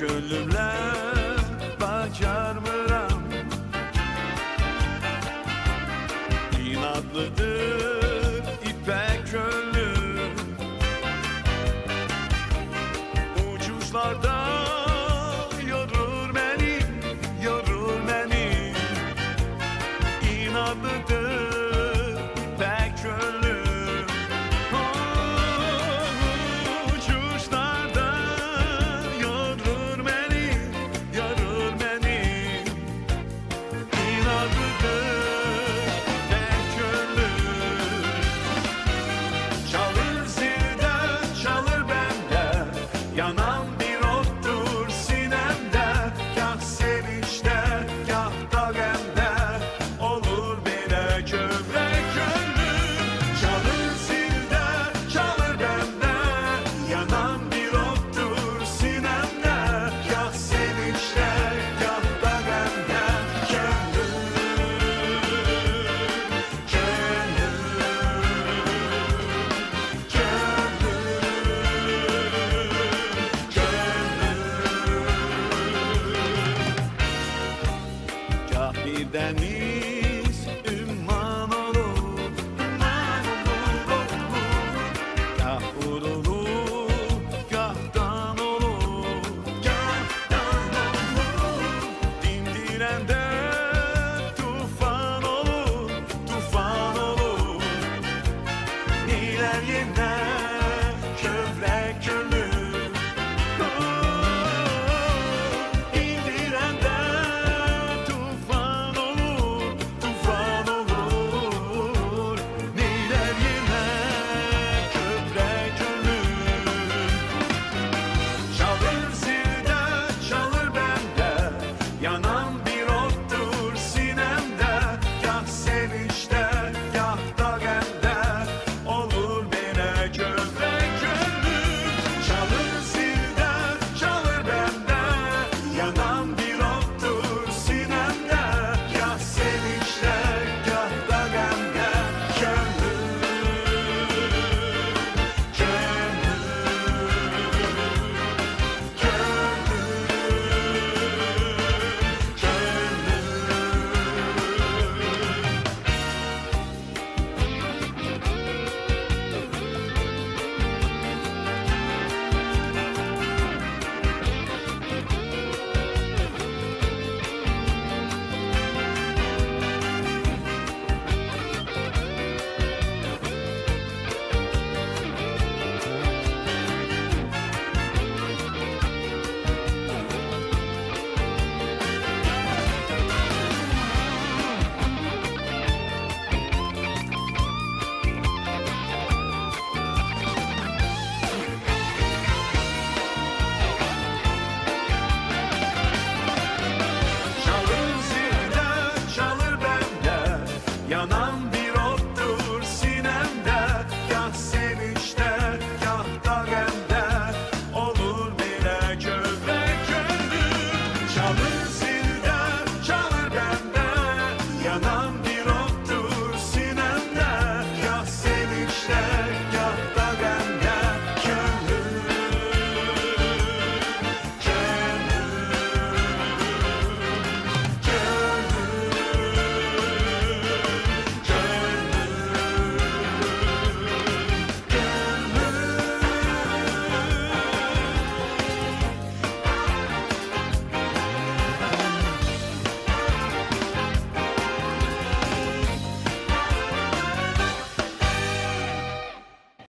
gönlümle bacarmıram İnatlıdır deniz ümman olur, ümman olur,